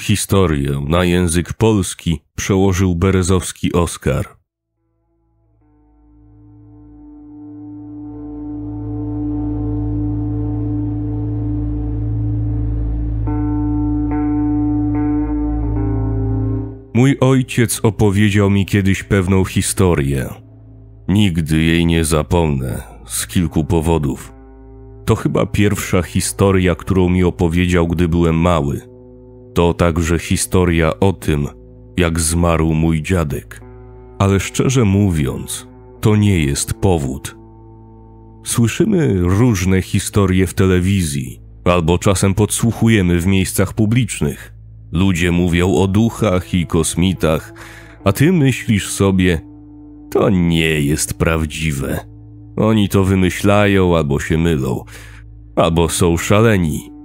Historię na język polski przełożył Berezowski Oskar. Mój ojciec opowiedział mi kiedyś pewną historię. Nigdy jej nie zapomnę z kilku powodów. To chyba pierwsza historia, którą mi opowiedział, gdy byłem mały. To także historia o tym, jak zmarł mój dziadek. Ale szczerze mówiąc, to nie jest powód. Słyszymy różne historie w telewizji, albo czasem podsłuchujemy w miejscach publicznych. Ludzie mówią o duchach i kosmitach, a ty myślisz sobie, to nie jest prawdziwe. Oni to wymyślają albo się mylą, albo są szaleni.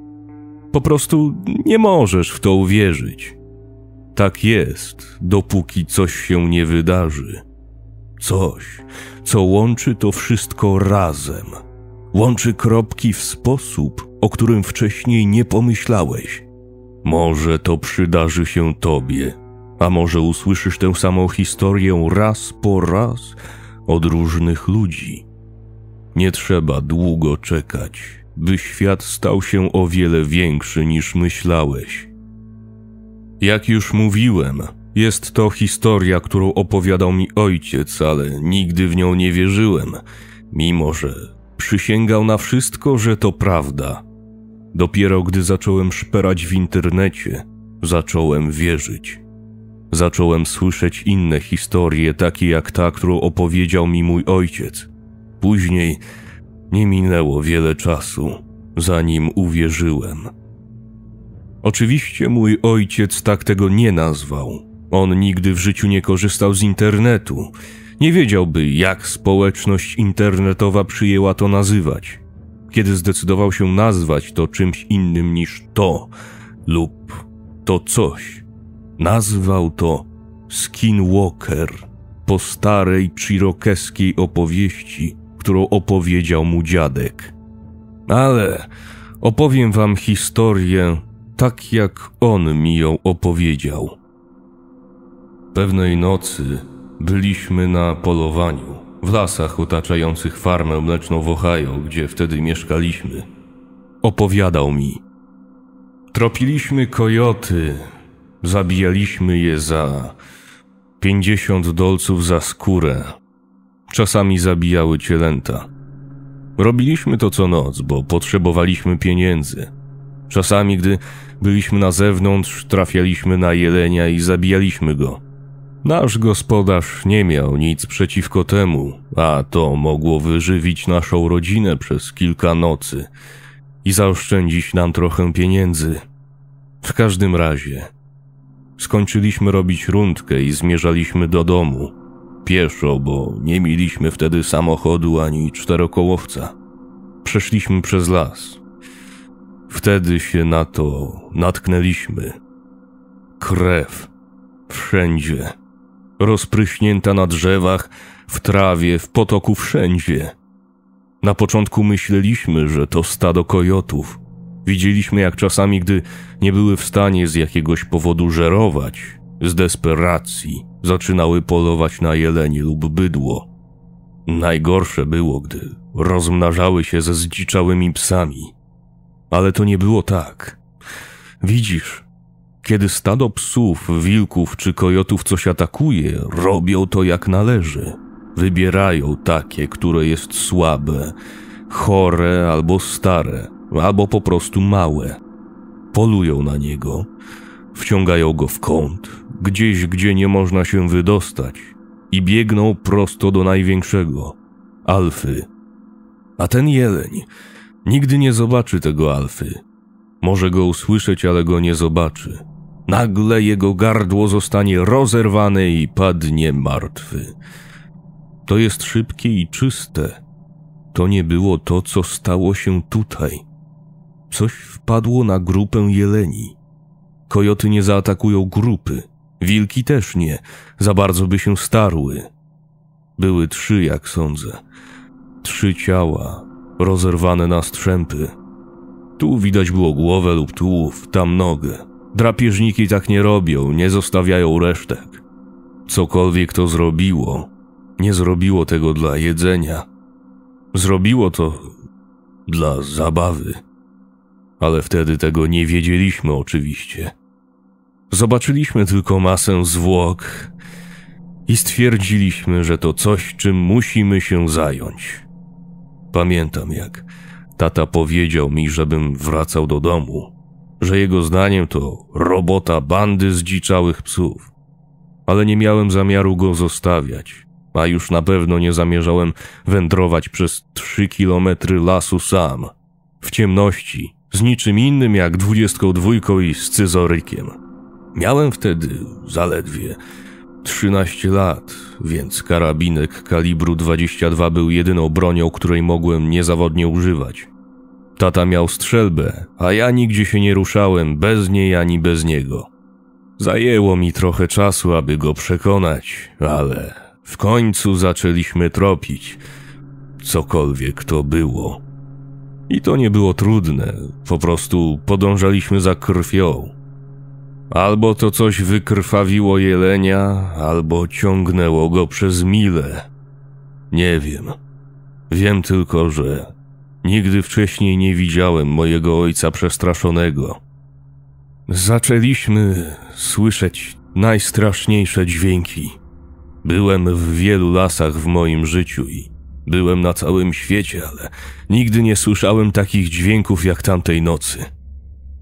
Po prostu nie możesz w to uwierzyć. Tak jest, dopóki coś się nie wydarzy. Coś, co łączy to wszystko razem. Łączy kropki w sposób, o którym wcześniej nie pomyślałeś. Może to przydarzy się tobie, a może usłyszysz tę samą historię raz po raz od różnych ludzi. Nie trzeba długo czekać, by świat stał się o wiele większy niż myślałeś. Jak już mówiłem, jest to historia, którą opowiadał mi ojciec, ale nigdy w nią nie wierzyłem, mimo że przysięgał na wszystko, że to prawda. Dopiero gdy zacząłem szperać w internecie, zacząłem wierzyć. Zacząłem słyszeć inne historie, takie jak ta, którą opowiedział mi mój ojciec. Później nie minęło wiele czasu, zanim uwierzyłem. Oczywiście mój ojciec tak tego nie nazwał. On nigdy w życiu nie korzystał z internetu. Nie wiedziałby, jak społeczność internetowa przyjęła to nazywać. Kiedy zdecydował się nazwać to czymś innym niż to lub to coś, nazwał to Skinwalker po starej chirokeskiej opowieści, którą opowiedział mu dziadek. Ale opowiem wam historię tak, jak on mi ją opowiedział. Pewnej nocy byliśmy na polowaniu w lasach otaczających farmę mleczną w Ohio, gdzie wtedy mieszkaliśmy. Opowiadał mi. Tropiliśmy kojoty, zabijaliśmy je za 50 dolców za skórę. Czasami zabijały cielęta. Robiliśmy to co noc, bo potrzebowaliśmy pieniędzy. Czasami, gdy byliśmy na zewnątrz, trafialiśmy na jelenia i zabijaliśmy go. Nasz gospodarz nie miał nic przeciwko temu, a to mogło wyżywić naszą rodzinę przez kilka nocy i zaoszczędzić nam trochę pieniędzy. W każdym razie, skończyliśmy robić rundkę i zmierzaliśmy do domu. Pieszo, bo nie mieliśmy wtedy samochodu ani czterokołowca. Przeszliśmy przez las. Wtedy się na to natknęliśmy. Krew. Wszędzie rozpryśnięta na drzewach, w trawie, w potoku wszędzie. Na początku myśleliśmy, że to stado kojotów. Widzieliśmy, jak czasami, gdy nie były w stanie z jakiegoś powodu żerować, z desperacji zaczynały polować na jelenie lub bydło. Najgorsze było, gdy rozmnażały się ze zdziczałymi psami. Ale to nie było tak. Widzisz, kiedy stado psów, wilków czy kojotów coś atakuje, robią to jak należy. Wybierają takie, które jest słabe, chore albo stare, albo po prostu małe. Polują na niego, wciągają go w kąt, gdzieś, gdzie nie można się wydostać i biegną prosto do największego alfy. A ten jeleń nigdy nie zobaczy tego alfy. Może go usłyszeć, ale go nie zobaczy. Nagle jego gardło zostanie rozerwane i padnie martwy. To jest szybkie i czyste. To nie było to, co stało się tutaj. Coś wpadło na grupę jeleni. Kojoty nie zaatakują grupy. Wilki też nie, za bardzo by się starły. Były trzy, jak sądzę. Trzy ciała, rozerwane na strzępy. Tu widać było głowę lub tułów, tam nogę. Drapieżniki tak nie robią, nie zostawiają resztek. Cokolwiek to zrobiło, nie zrobiło tego dla jedzenia. Zrobiło to dla zabawy. Ale wtedy tego nie wiedzieliśmy oczywiście. Zobaczyliśmy tylko masę zwłok i stwierdziliśmy, że to coś, czym musimy się zająć. Pamiętam, jak tata powiedział mi, żebym wracał do domu, że jego zdaniem to robota bandy zdziczałych psów. Ale nie miałem zamiaru go zostawiać, a już na pewno nie zamierzałem wędrować przez trzy kilometry lasu sam, w ciemności, z niczym innym jak dwudziestką dwójką i scyzorykiem. Miałem wtedy zaledwie 13 lat, więc karabinek kalibru 22 był jedyną bronią, której mogłem niezawodnie używać. Tata miał strzelbę, a ja nigdzie się nie ruszałem bez niej ani bez niego. Zajęło mi trochę czasu, aby go przekonać, ale w końcu zaczęliśmy tropić cokolwiek to było. I to nie było trudne, po prostu podążaliśmy za krwią. Albo to coś wykrwawiło jelenia, albo ciągnęło go przez mile. Nie wiem. Wiem tylko, że nigdy wcześniej nie widziałem mojego ojca przestraszonego. Zaczęliśmy słyszeć najstraszniejsze dźwięki. Byłem w wielu lasach w moim życiu i byłem na całym świecie, ale nigdy nie słyszałem takich dźwięków jak tamtej nocy.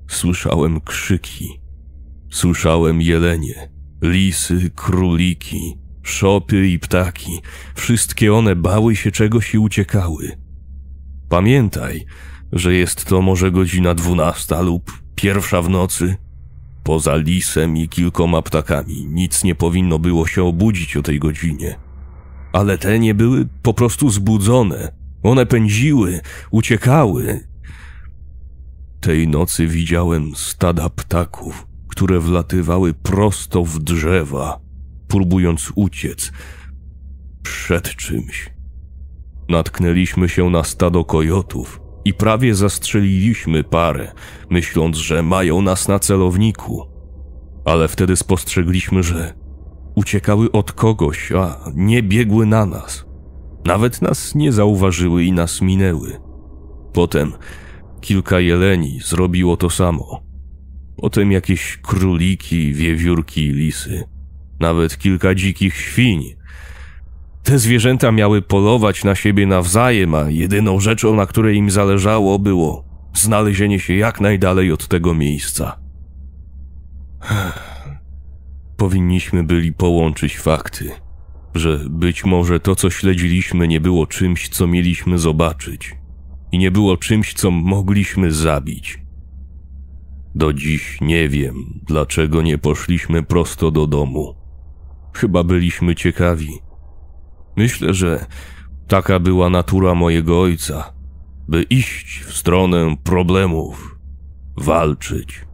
Słyszałem krzyki Słyszałem jelenie, lisy, króliki, szopy i ptaki. Wszystkie one bały się czegoś i uciekały. Pamiętaj, że jest to może godzina dwunasta lub pierwsza w nocy. Poza lisem i kilkoma ptakami nic nie powinno było się obudzić o tej godzinie. Ale te nie były po prostu zbudzone. One pędziły, uciekały. Tej nocy widziałem stada ptaków które wlatywały prosto w drzewa, próbując uciec przed czymś. Natknęliśmy się na stado kojotów i prawie zastrzeliliśmy parę, myśląc, że mają nas na celowniku. Ale wtedy spostrzegliśmy, że uciekały od kogoś, a nie biegły na nas. Nawet nas nie zauważyły i nas minęły. Potem kilka jeleni zrobiło to samo. Potem jakieś króliki, wiewiórki i lisy. Nawet kilka dzikich świń. Te zwierzęta miały polować na siebie nawzajem, a jedyną rzeczą, na której im zależało, było znalezienie się jak najdalej od tego miejsca. Powinniśmy byli połączyć fakty, że być może to, co śledziliśmy, nie było czymś, co mieliśmy zobaczyć, i nie było czymś, co mogliśmy zabić. Do dziś nie wiem, dlaczego nie poszliśmy prosto do domu. Chyba byliśmy ciekawi. Myślę, że taka była natura mojego ojca, by iść w stronę problemów, walczyć.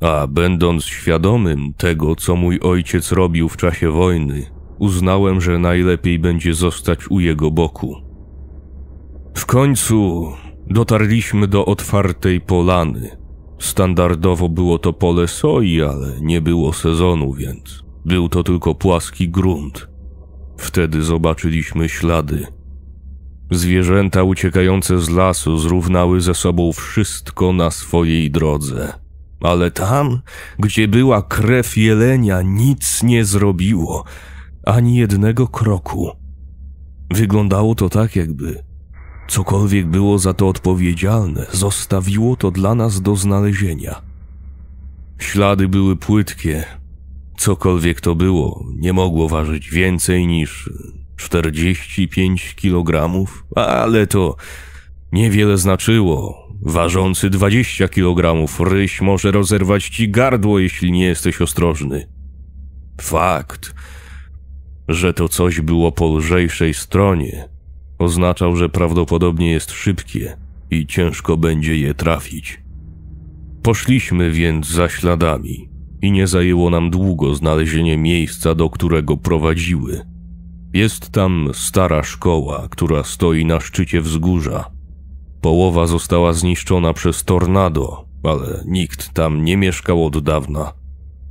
A będąc świadomym tego, co mój ojciec robił w czasie wojny, uznałem, że najlepiej będzie zostać u jego boku. W końcu dotarliśmy do otwartej polany, Standardowo było to pole soi, ale nie było sezonu, więc był to tylko płaski grunt. Wtedy zobaczyliśmy ślady. Zwierzęta uciekające z lasu zrównały ze sobą wszystko na swojej drodze. Ale tam, gdzie była krew jelenia, nic nie zrobiło, ani jednego kroku. Wyglądało to tak, jakby Cokolwiek było za to odpowiedzialne, zostawiło to dla nas do znalezienia. Ślady były płytkie. Cokolwiek to było, nie mogło ważyć więcej niż 45 kg, ale to niewiele znaczyło. Ważący 20 kg ryś może rozerwać ci gardło, jeśli nie jesteś ostrożny. Fakt, że to coś było po lżejszej stronie, Oznaczał, że prawdopodobnie jest szybkie i ciężko będzie je trafić. Poszliśmy więc za śladami i nie zajęło nam długo znalezienie miejsca, do którego prowadziły. Jest tam stara szkoła, która stoi na szczycie wzgórza. Połowa została zniszczona przez tornado, ale nikt tam nie mieszkał od dawna.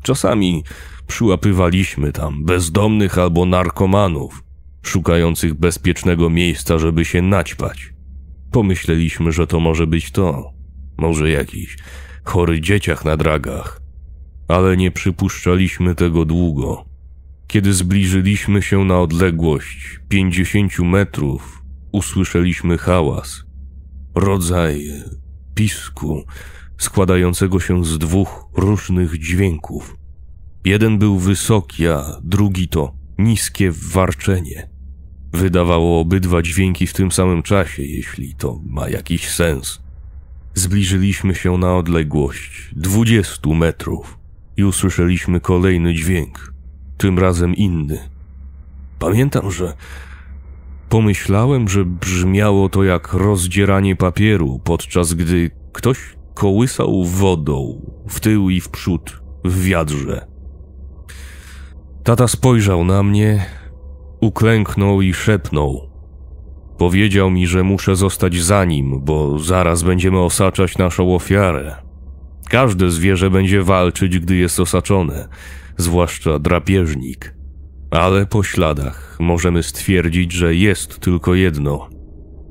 Czasami przyłapywaliśmy tam bezdomnych albo narkomanów, szukających bezpiecznego miejsca, żeby się naćpać. Pomyśleliśmy, że to może być to. Może jakiś chory dzieciach na dragach. Ale nie przypuszczaliśmy tego długo. Kiedy zbliżyliśmy się na odległość 50 metrów, usłyszeliśmy hałas. Rodzaj pisku składającego się z dwóch różnych dźwięków. Jeden był wysoki, a drugi to niskie warczenie. Wydawało obydwa dźwięki w tym samym czasie, jeśli to ma jakiś sens. Zbliżyliśmy się na odległość 20 metrów i usłyszeliśmy kolejny dźwięk, tym razem inny. Pamiętam, że pomyślałem, że brzmiało to jak rozdzieranie papieru, podczas gdy ktoś kołysał wodą w tył i w przód w wiadrze. Tata spojrzał na mnie, uklęknął i szepnął. Powiedział mi, że muszę zostać za nim, bo zaraz będziemy osaczać naszą ofiarę. Każde zwierzę będzie walczyć, gdy jest osaczone, zwłaszcza drapieżnik. Ale po śladach możemy stwierdzić, że jest tylko jedno.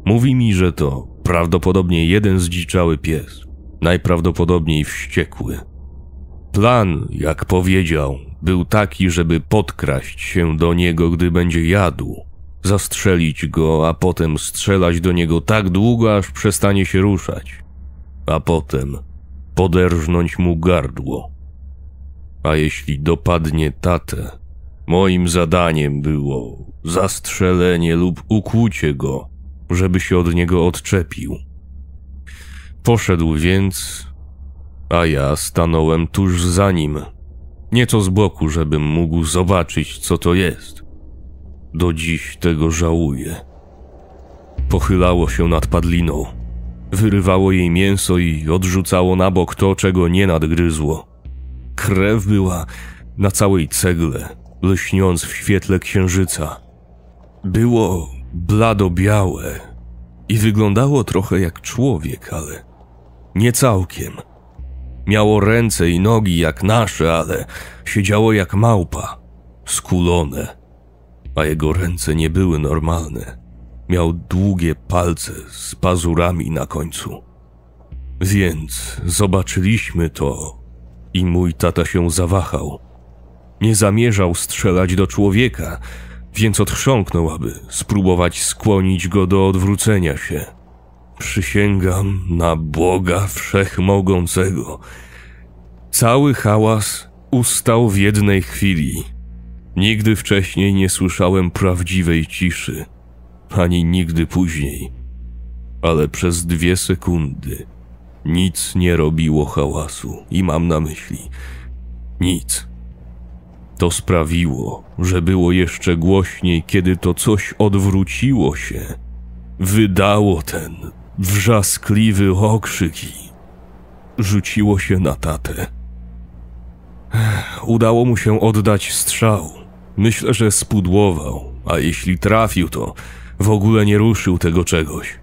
Mówi mi, że to prawdopodobnie jeden zdziczały pies, najprawdopodobniej wściekły. Plan, jak powiedział, był taki, żeby podkraść się do niego, gdy będzie jadł, zastrzelić go, a potem strzelać do niego tak długo, aż przestanie się ruszać, a potem poderżnąć mu gardło. A jeśli dopadnie tatę, moim zadaniem było zastrzelenie lub ukłucie go, żeby się od niego odczepił. Poszedł więc, a ja stanąłem tuż za nim, nieco z boku, żebym mógł zobaczyć, co to jest. Do dziś tego żałuję. Pochylało się nad padliną. Wyrywało jej mięso i odrzucało na bok to, czego nie nadgryzło. Krew była na całej cegle, lśniąc w świetle księżyca. Było blado-białe i wyglądało trochę jak człowiek, ale nie całkiem. Miało ręce i nogi jak nasze, ale siedziało jak małpa, skulone a jego ręce nie były normalne. Miał długie palce z pazurami na końcu. Więc zobaczyliśmy to i mój tata się zawahał. Nie zamierzał strzelać do człowieka, więc odchrząknął, aby spróbować skłonić go do odwrócenia się. Przysięgam na Boga Wszechmogącego. Cały hałas ustał w jednej chwili. Nigdy wcześniej nie słyszałem prawdziwej ciszy, ani nigdy później, ale przez dwie sekundy nic nie robiło hałasu i mam na myśli nic. To sprawiło, że było jeszcze głośniej, kiedy to coś odwróciło się. Wydało ten wrzaskliwy okrzyk i rzuciło się na tatę. Udało mu się oddać strzał Myślę, że spudłował, a jeśli trafił, to w ogóle nie ruszył tego czegoś.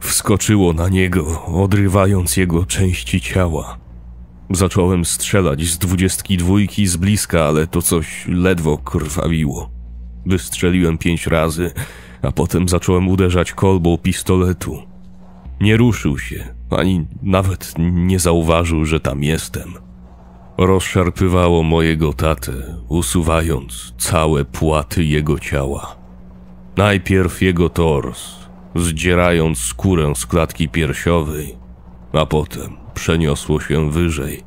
Wskoczyło na niego, odrywając jego części ciała. Zacząłem strzelać z dwudziestki dwójki z bliska, ale to coś ledwo krwawiło. Wystrzeliłem pięć razy, a potem zacząłem uderzać kolbą pistoletu. Nie ruszył się, ani nawet nie zauważył, że tam jestem rozszarpywało mojego tatę, usuwając całe płaty jego ciała. Najpierw jego tors, zdzierając skórę z klatki piersiowej, a potem przeniosło się wyżej.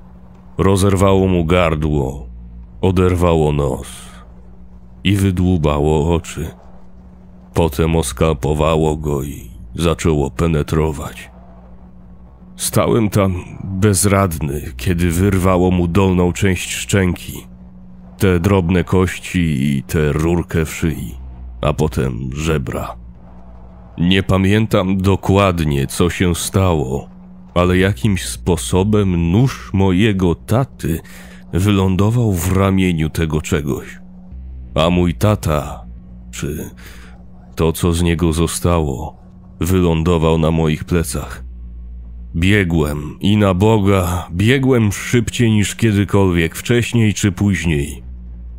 Rozerwało mu gardło, oderwało nos i wydłubało oczy. Potem oskalpowało go i zaczęło penetrować. Stałem tam bezradny, kiedy wyrwało mu dolną część szczęki, te drobne kości i tę rurkę w szyi, a potem żebra. Nie pamiętam dokładnie, co się stało, ale jakimś sposobem nóż mojego taty wylądował w ramieniu tego czegoś. A mój tata, czy to, co z niego zostało, wylądował na moich plecach. Biegłem i na Boga, biegłem szybciej niż kiedykolwiek, wcześniej czy później.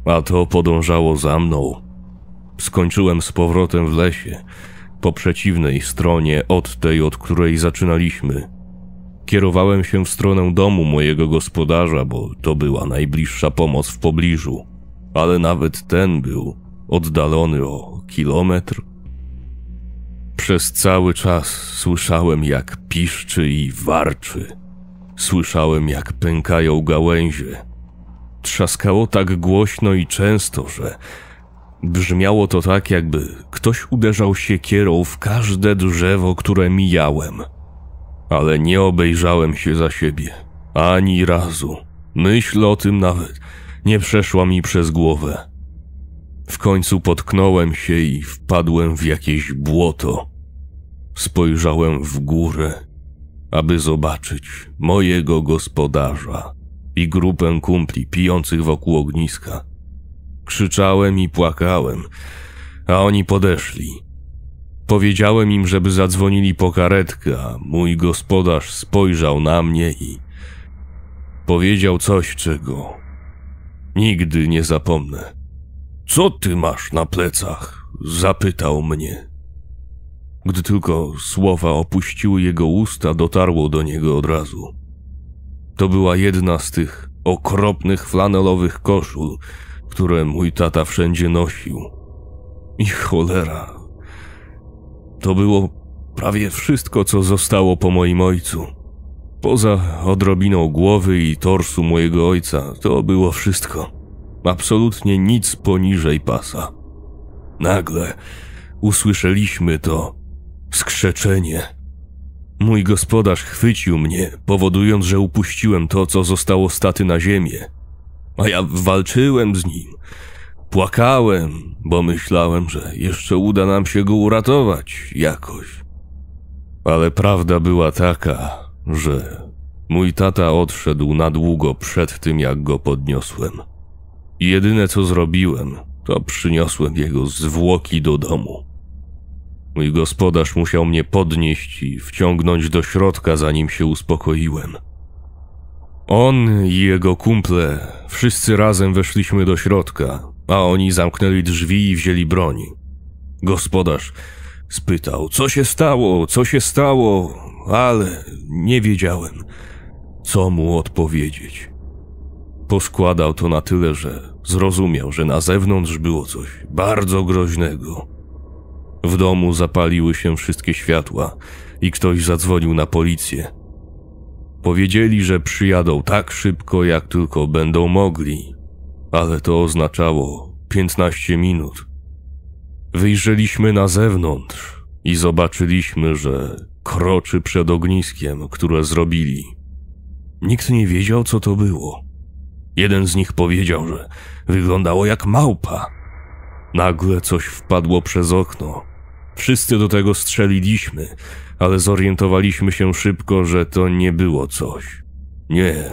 A to podążało za mną. Skończyłem z powrotem w lesie, po przeciwnej stronie od tej, od której zaczynaliśmy. Kierowałem się w stronę domu mojego gospodarza, bo to była najbliższa pomoc w pobliżu, ale nawet ten był oddalony o kilometr. Przez cały czas słyszałem, jak piszczy i warczy. Słyszałem, jak pękają gałęzie. Trzaskało tak głośno i często, że brzmiało to tak, jakby ktoś uderzał siekierą w każde drzewo, które mijałem. Ale nie obejrzałem się za siebie ani razu. Myśl o tym nawet nie przeszła mi przez głowę. W końcu potknąłem się i wpadłem w jakieś błoto. Spojrzałem w górę, aby zobaczyć mojego gospodarza i grupę kumpli pijących wokół ogniska. Krzyczałem i płakałem, a oni podeszli. Powiedziałem im, żeby zadzwonili po karetkę, a mój gospodarz spojrzał na mnie i powiedział coś, czego nigdy nie zapomnę. Co ty masz na plecach? zapytał mnie. Gdy tylko słowa opuściły jego usta, dotarło do niego od razu. To była jedna z tych okropnych flanelowych koszul, które mój tata wszędzie nosił. I cholera. To było prawie wszystko, co zostało po moim ojcu. Poza odrobiną głowy i torsu mojego ojca, to było wszystko. Absolutnie nic poniżej pasa. Nagle usłyszeliśmy to skrzeczenie. Mój gospodarz chwycił mnie, powodując, że upuściłem to, co zostało staty na ziemię. A ja walczyłem z nim. Płakałem, bo myślałem, że jeszcze uda nam się go uratować jakoś. Ale prawda była taka, że mój tata odszedł na długo przed tym, jak go podniosłem. Jedyne co zrobiłem, to przyniosłem jego zwłoki do domu. Mój gospodarz musiał mnie podnieść i wciągnąć do środka, zanim się uspokoiłem. On i jego kumple wszyscy razem weszliśmy do środka, a oni zamknęli drzwi i wzięli broń. Gospodarz spytał, co się stało, co się stało, ale nie wiedziałem, co mu odpowiedzieć. Poskładał to na tyle, że zrozumiał, że na zewnątrz było coś bardzo groźnego. W domu zapaliły się wszystkie światła i ktoś zadzwonił na policję. Powiedzieli, że przyjadą tak szybko, jak tylko będą mogli, ale to oznaczało 15 minut. Wyjrzeliśmy na zewnątrz i zobaczyliśmy, że kroczy przed ogniskiem, które zrobili. Nikt nie wiedział, co to było. Jeden z nich powiedział, że wyglądało jak małpa. Nagle coś wpadło przez okno. Wszyscy do tego strzeliliśmy, ale zorientowaliśmy się szybko, że to nie było coś. Nie,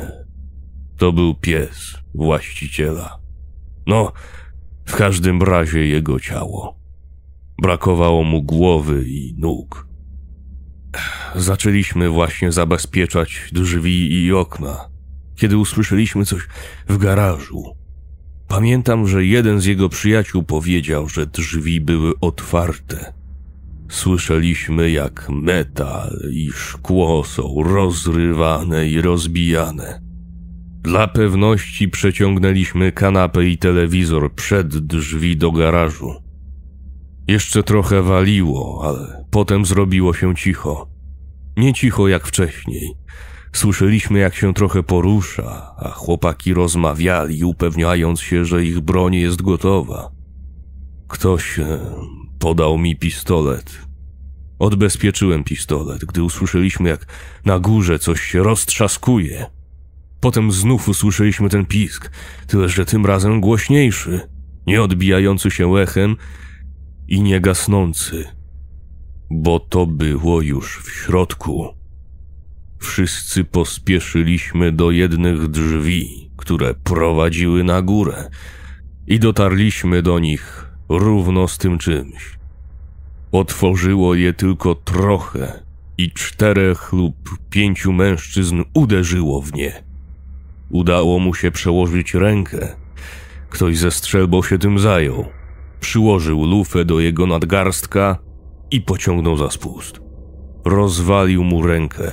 to był pies właściciela. No, w każdym razie jego ciało. Brakowało mu głowy i nóg. Zaczęliśmy właśnie zabezpieczać drzwi i okna, kiedy usłyszeliśmy coś w garażu. Pamiętam, że jeden z jego przyjaciół powiedział, że drzwi były otwarte. Słyszeliśmy, jak metal i szkło są rozrywane i rozbijane. Dla pewności przeciągnęliśmy kanapę i telewizor przed drzwi do garażu. Jeszcze trochę waliło, ale potem zrobiło się cicho. Nie cicho jak wcześniej. Słyszeliśmy, jak się trochę porusza, a chłopaki rozmawiali, upewniając się, że ich broń jest gotowa. Ktoś e, podał mi pistolet. Odbezpieczyłem pistolet, gdy usłyszeliśmy, jak na górze coś się roztrzaskuje. Potem znów usłyszeliśmy ten pisk, tyle że tym razem głośniejszy, nie odbijający się echem i nie gasnący, bo to było już w środku. Wszyscy pospieszyliśmy do jednych drzwi, które prowadziły na górę i dotarliśmy do nich równo z tym czymś. Otworzyło je tylko trochę i czterech lub pięciu mężczyzn uderzyło w nie. Udało mu się przełożyć rękę. Ktoś ze strzelbą się tym zajął. Przyłożył lufę do jego nadgarstka i pociągnął za spust. Rozwalił mu rękę.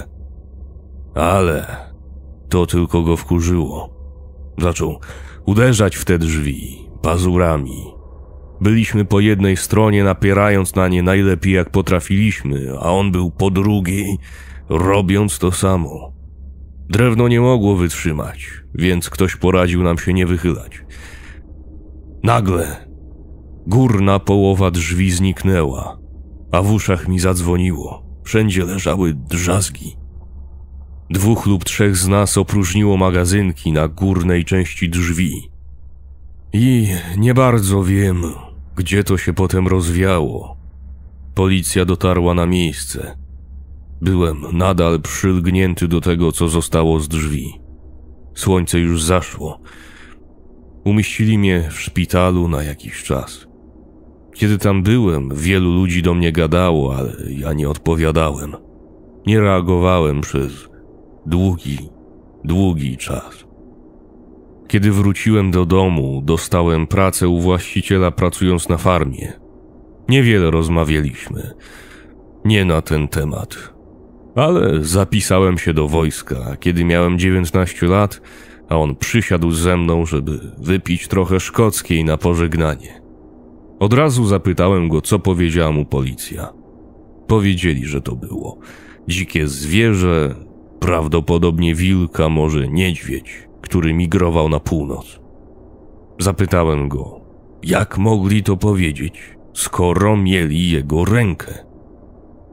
Ale to tylko go wkurzyło. Zaczął uderzać w te drzwi pazurami. Byliśmy po jednej stronie, napierając na nie najlepiej jak potrafiliśmy, a on był po drugiej, robiąc to samo. Drewno nie mogło wytrzymać, więc ktoś poradził nam się nie wychylać. Nagle górna połowa drzwi zniknęła, a w uszach mi zadzwoniło. Wszędzie leżały drzazgi. Dwóch lub trzech z nas opróżniło magazynki na górnej części drzwi. I nie bardzo wiem, gdzie to się potem rozwiało. Policja dotarła na miejsce. Byłem nadal przylgnięty do tego, co zostało z drzwi. Słońce już zaszło. Umieścili mnie w szpitalu na jakiś czas. Kiedy tam byłem, wielu ludzi do mnie gadało, ale ja nie odpowiadałem. Nie reagowałem przez długi, długi czas. Kiedy wróciłem do domu, dostałem pracę u właściciela pracując na farmie. Niewiele rozmawialiśmy. Nie na ten temat. Ale zapisałem się do wojska, kiedy miałem 19 lat, a on przysiadł ze mną, żeby wypić trochę szkockiej na pożegnanie. Od razu zapytałem go, co powiedziała mu policja. Powiedzieli, że to było dzikie zwierzę, prawdopodobnie wilka, może niedźwiedź, który migrował na północ. Zapytałem go, jak mogli to powiedzieć, skoro mieli jego rękę.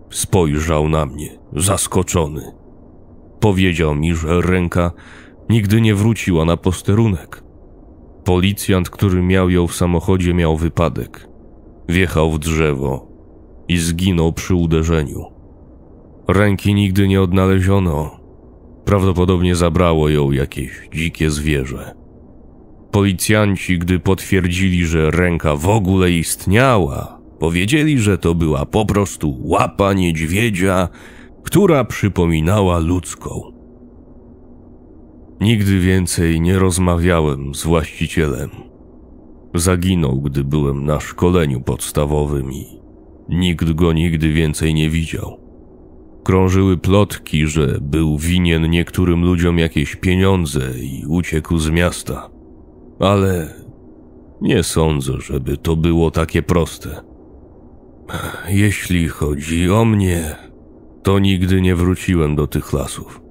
Spojrzał na mnie, zaskoczony. Powiedział mi, że ręka nigdy nie wróciła na posterunek. Policjant, który miał ją w samochodzie, miał wypadek. Wjechał w drzewo i zginął przy uderzeniu. Ręki nigdy nie odnaleziono, Prawdopodobnie zabrało ją jakieś dzikie zwierzę. Policjanci, gdy potwierdzili, że ręka w ogóle istniała, powiedzieli, że to była po prostu łapa niedźwiedzia, która przypominała ludzką. Nigdy więcej nie rozmawiałem z właścicielem. Zaginął, gdy byłem na szkoleniu podstawowym i nikt go nigdy więcej nie widział. Krążyły plotki, że był winien niektórym ludziom jakieś pieniądze i uciekł z miasta. Ale nie sądzę, żeby to było takie proste. Jeśli chodzi o mnie, to nigdy nie wróciłem do tych lasów.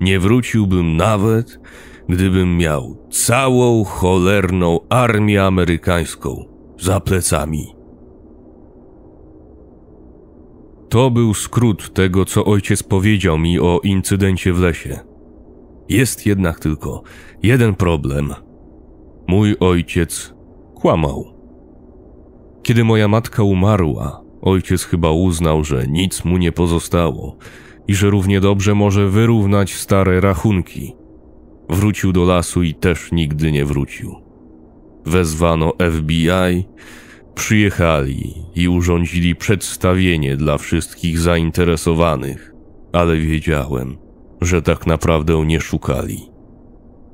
Nie wróciłbym nawet, gdybym miał całą cholerną armię amerykańską za plecami. To był skrót tego, co ojciec powiedział mi o incydencie w lesie. Jest jednak tylko jeden problem. Mój ojciec kłamał. Kiedy moja matka umarła, ojciec chyba uznał, że nic mu nie pozostało i że równie dobrze może wyrównać stare rachunki. Wrócił do lasu i też nigdy nie wrócił. Wezwano FBI, Przyjechali i urządzili przedstawienie dla wszystkich zainteresowanych, ale wiedziałem, że tak naprawdę nie szukali.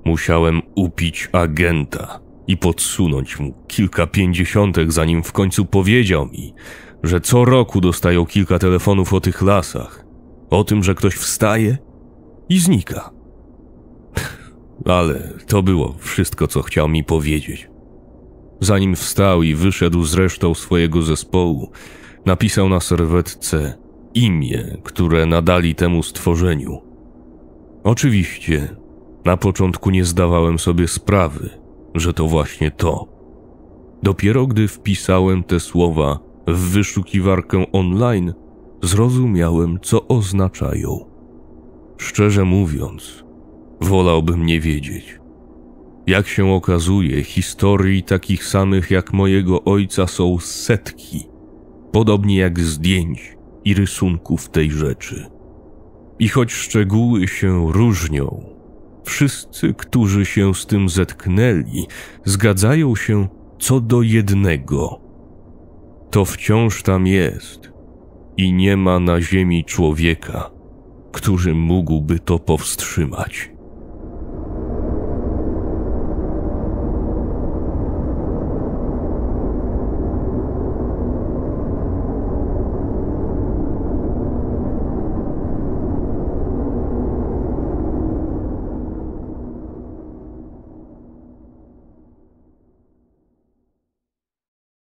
Musiałem upić agenta i podsunąć mu kilka pięćdziesiątek, zanim w końcu powiedział mi, że co roku dostają kilka telefonów o tych lasach, o tym, że ktoś wstaje i znika. Ale to było wszystko, co chciał mi powiedzieć. Zanim wstał i wyszedł z resztą swojego zespołu, napisał na serwetce imię, które nadali temu stworzeniu. Oczywiście, na początku nie zdawałem sobie sprawy, że to właśnie to. Dopiero gdy wpisałem te słowa w wyszukiwarkę online, zrozumiałem, co oznaczają. Szczerze mówiąc, wolałbym nie wiedzieć. Jak się okazuje, historii takich samych jak mojego ojca są setki, podobnie jak zdjęć i rysunków tej rzeczy. I choć szczegóły się różnią, wszyscy, którzy się z tym zetknęli, zgadzają się co do jednego. To wciąż tam jest I nie ma na ziemi człowieka, który mógłby to powstrzymać.